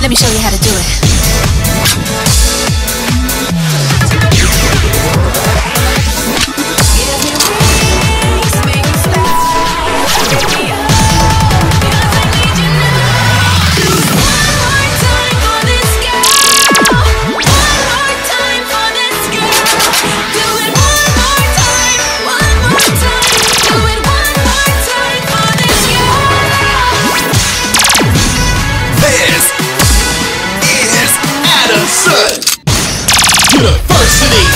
Let me show you how to do it. Addison University.